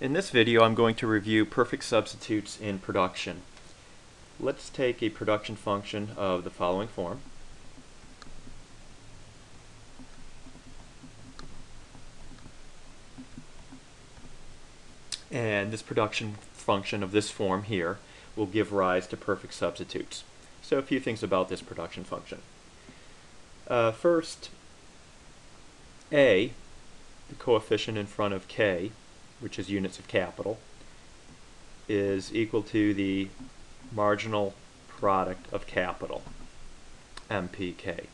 In this video I'm going to review perfect substitutes in production. Let's take a production function of the following form. And this production function of this form here will give rise to perfect substitutes. So a few things about this production function. Uh, first, a, the coefficient in front of k, which is units of capital, is equal to the marginal product of capital, MPK.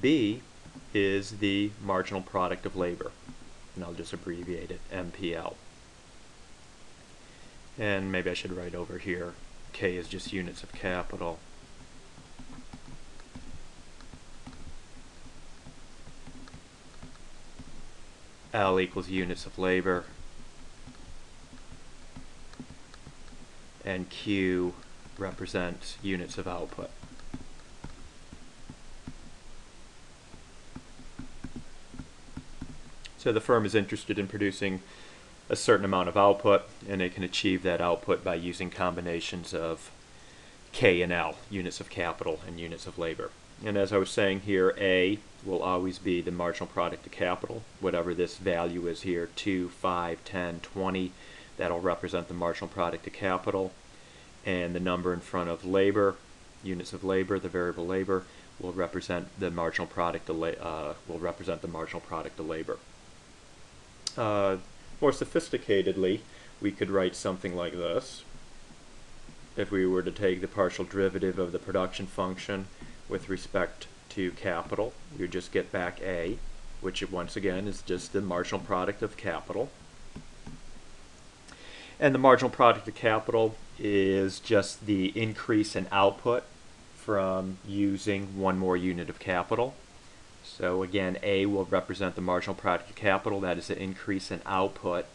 B is the marginal product of labor, and I'll just abbreviate it, MPL. And maybe I should write over here, K is just units of capital. L equals units of labor. And Q represents units of output. So the firm is interested in producing a certain amount of output, and it can achieve that output by using combinations of K and L, units of capital and units of labor. And as I was saying here, A will always be the marginal product of capital, whatever this value is here, 2, 5, 10, 20, that'll represent the marginal product of capital. And the number in front of labor, units of labor, the variable labor, will represent the marginal product of, uh, will represent the marginal product of labor. Uh, more sophisticatedly, we could write something like this. If we were to take the partial derivative of the production function with respect to capital, would just get back A, which once again is just the marginal product of capital. And the marginal product of capital is just the increase in output from using one more unit of capital. So again, A will represent the marginal product of capital, that is the increase in output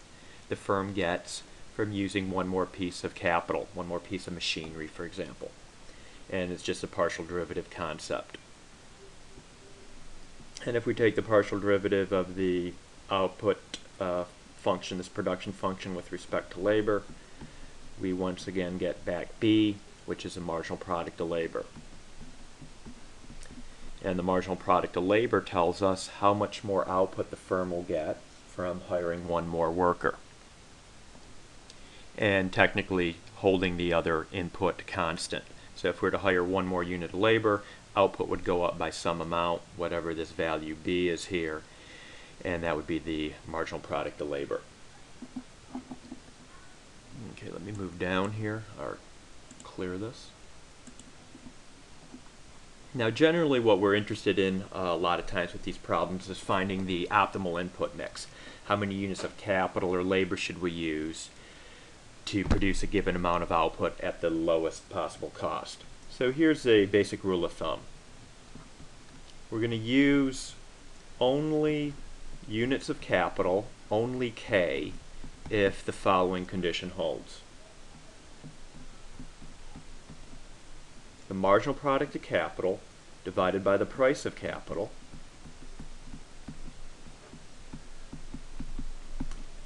the firm gets from using one more piece of capital, one more piece of machinery, for example. And it's just a partial derivative concept. And if we take the partial derivative of the output uh, function, this production function with respect to labor, we once again get back B, which is a marginal product of labor. And the marginal product of labor tells us how much more output the firm will get from hiring one more worker. And technically holding the other input constant. So if we were to hire one more unit of labor, output would go up by some amount, whatever this value B is here, and that would be the marginal product of labor. Okay, let me move down here, or clear this. Now generally what we're interested in uh, a lot of times with these problems is finding the optimal input mix. How many units of capital or labor should we use to produce a given amount of output at the lowest possible cost. So here's a basic rule of thumb. We're going to use only units of capital, only K, if the following condition holds. the marginal product of capital divided by the price of capital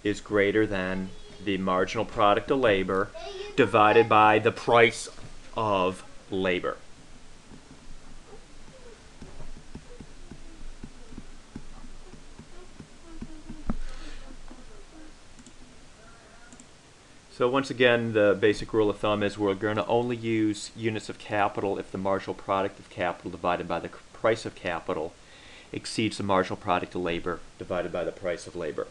is greater than the marginal product of labor divided by the price of labor. So once again, the basic rule of thumb is we're going to only use units of capital if the marginal product of capital divided by the price of capital exceeds the marginal product of labor divided by the price of labor.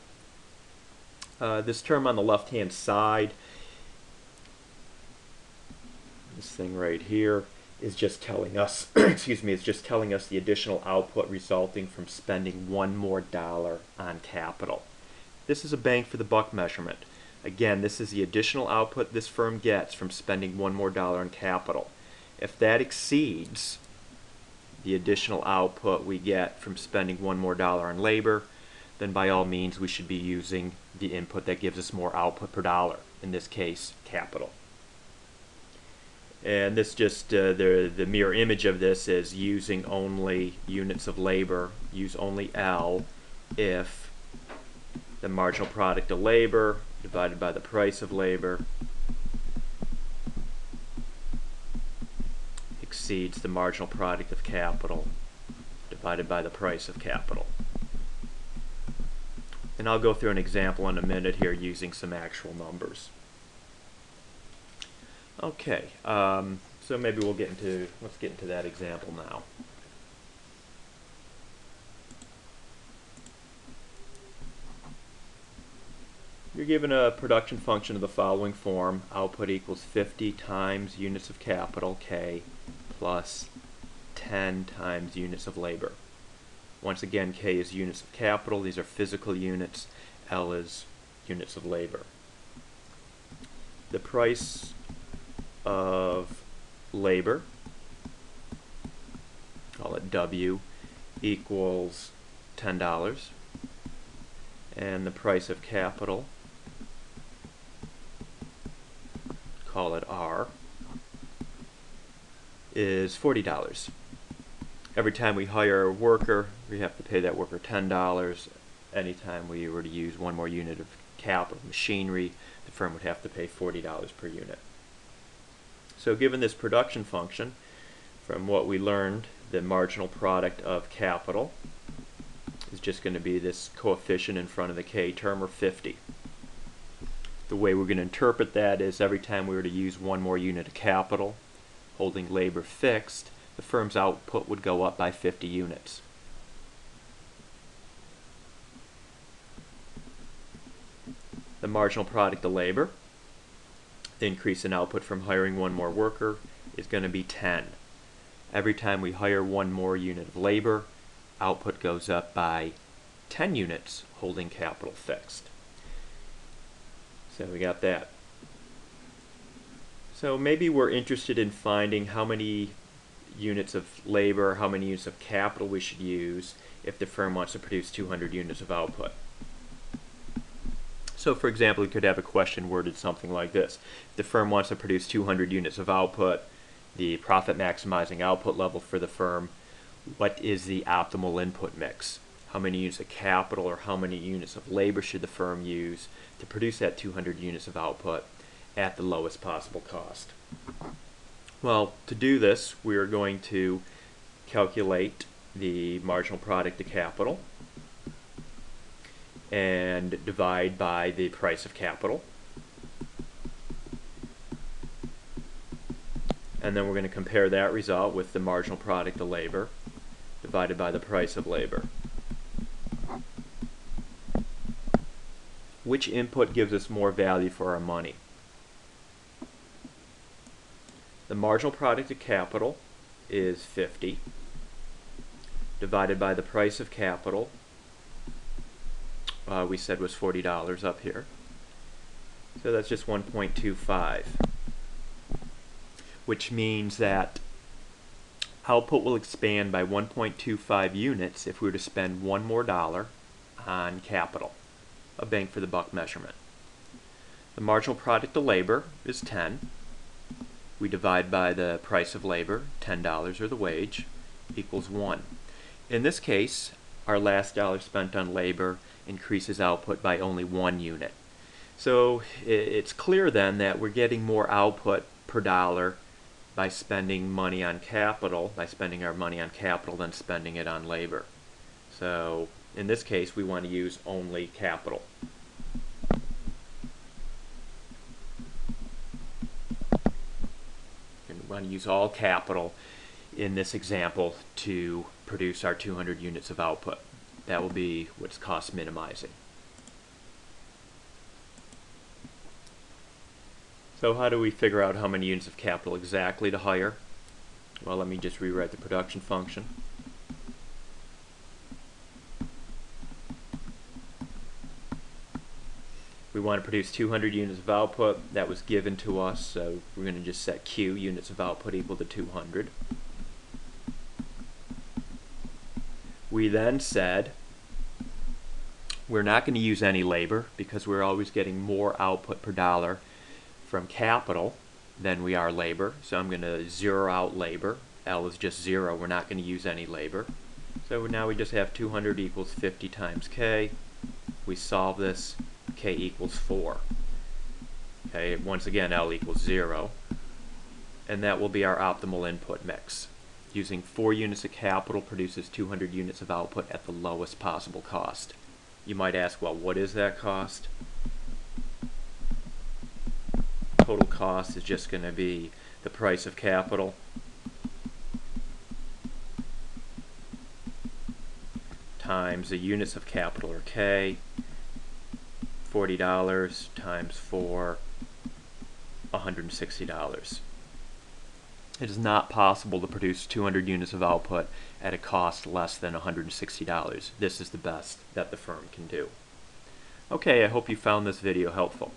Uh, this term on the left-hand side, this thing right here, is just telling us, excuse me, is just telling us the additional output resulting from spending one more dollar on capital. This is a bang for the buck measurement. Again, this is the additional output this firm gets from spending one more dollar on capital. If that exceeds the additional output we get from spending one more dollar on labor, then by all means we should be using the input that gives us more output per dollar, in this case, capital. And this just, uh, the, the mirror image of this is using only units of labor, use only L if the marginal product of labor divided by the price of labor exceeds the marginal product of capital divided by the price of capital. And I'll go through an example in a minute here using some actual numbers. Okay, um, so maybe we'll get into, let's get into that example now. You're given a production function of the following form. Output equals 50 times units of capital, K, plus 10 times units of labor. Once again, K is units of capital. These are physical units. L is units of labor. The price of labor, call it W, equals $10. And the price of capital call it R, is $40. Every time we hire a worker, we have to pay that worker $10. Anytime we were to use one more unit of capital machinery, the firm would have to pay $40 per unit. So given this production function, from what we learned, the marginal product of capital is just going to be this coefficient in front of the k term, or 50 the way we're going to interpret that is every time we were to use one more unit of capital, holding labor fixed, the firm's output would go up by 50 units. The marginal product of labor, the increase in output from hiring one more worker, is going to be 10. Every time we hire one more unit of labor, output goes up by 10 units holding capital fixed. So we got that. So maybe we're interested in finding how many units of labor, how many units of capital we should use if the firm wants to produce 200 units of output. So for example, we could have a question worded something like this. If the firm wants to produce 200 units of output, the profit maximizing output level for the firm, what is the optimal input mix? how many units of capital or how many units of labor should the firm use to produce that 200 units of output at the lowest possible cost. Well, to do this, we are going to calculate the marginal product of capital and divide by the price of capital. And then we're going to compare that result with the marginal product of labor divided by the price of labor. which input gives us more value for our money. The marginal product of capital is 50 divided by the price of capital uh, we said was $40 up here. So that's just 1.25 which means that output will expand by 1.25 units if we were to spend one more dollar on capital a bang for the buck measurement. The marginal product of labor is 10. We divide by the price of labor, $10 or the wage, equals 1. In this case, our last dollar spent on labor increases output by only one unit. So it's clear then that we're getting more output per dollar by spending money on capital, by spending our money on capital than spending it on labor. So in this case, we want to use only capital. And we want to use all capital in this example to produce our 200 units of output. That will be what's cost minimizing. So how do we figure out how many units of capital exactly to hire? Well, let me just rewrite the production function. We want to produce 200 units of output. That was given to us, so we're going to just set Q, units of output equal to 200. We then said we're not going to use any labor because we're always getting more output per dollar from capital than we are labor. So I'm going to zero out labor. L is just zero. We're not going to use any labor. So now we just have 200 equals 50 times K we solve this, K equals 4. Okay, once again, L equals 0. And that will be our optimal input mix. Using 4 units of capital produces 200 units of output at the lowest possible cost. You might ask, well, what is that cost? Total cost is just going to be the price of capital times the units of capital or K, $40 times 4, $160. It is not possible to produce 200 units of output at a cost less than $160. This is the best that the firm can do. Okay, I hope you found this video helpful.